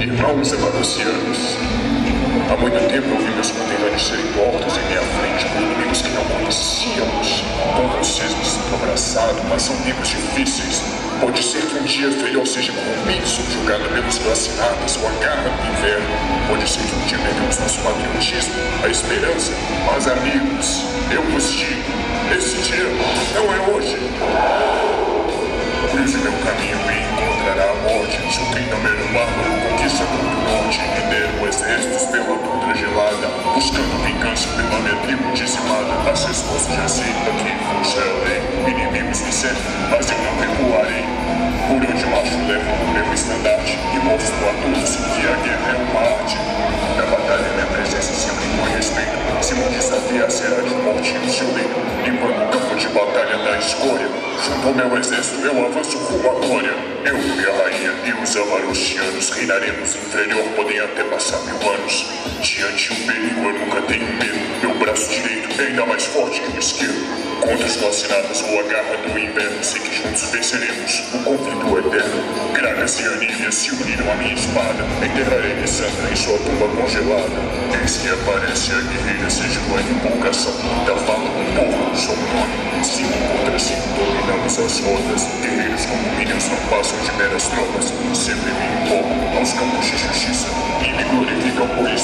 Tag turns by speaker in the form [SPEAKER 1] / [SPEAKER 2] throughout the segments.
[SPEAKER 1] Irmãos evalucianos, há muito tempo eu vi meus conterrâneos serem mortos em minha frente por inimigos que não conhecíamos. Nos sinto abraçado, mas são tempos difíceis. Pode ser que um dia Ferial seja corrompido, subjugado pelos vacinados ou a garra do inverno. Pode ser que um dia perdemos nosso patriotismo, a esperança. Mas amigos, eu vos digo, esse dia não é hoje. Cruze meu caminho e encontrará a morte. Julguei na mera mármore, já sei daqui, fugelei. Inimigos me cercam, mas eu não recuarei. Por onde marcho levo o meu estandarte e mostro a todos que a guerra é uma arte. Na batalha minha presença sempre foi respeito. Se me desafiar será de morte no seu leito. Limpando o campo de batalha da escolha. Junto ao meu exército eu avanço rumo à glória. Eu, minha rainha e os amarustianos reinaremos inferior, podem até passar mil anos. Diante um perigo eu nunca tenho medo. Meu braço direito ainda mais forte que o esquerdo. Contra os vacinados ou a garra do inverno, sei que juntos venceremos o conflito eterno. Gragas e Anília se uniram à minha espada. Enterrarei Lissandra em sua tumba congelada. Eis que aparece a guerreira Sejuani empolgação. Da fala do povo, sou nome. Cinco contra cinco, dominamos as rodas. Guerreiros como minions não passam de meras tropas. Sempre me empolgo aos campos de justiça. E me glorificam por estar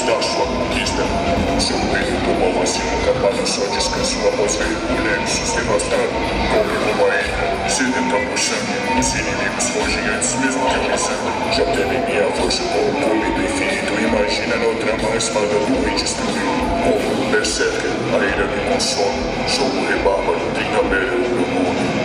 [SPEAKER 1] descanso após ver o Nexus devastado. Corre como a ilha, sedenta por sangue. Os inimigos fogem antes mesmo que eu me sangue. Já temem minha força como o do infinito. Imagina no trama a espada do rei destruído. Como Berserker, a ira me consome. Sou o rei bárbaro, tem a meu nome.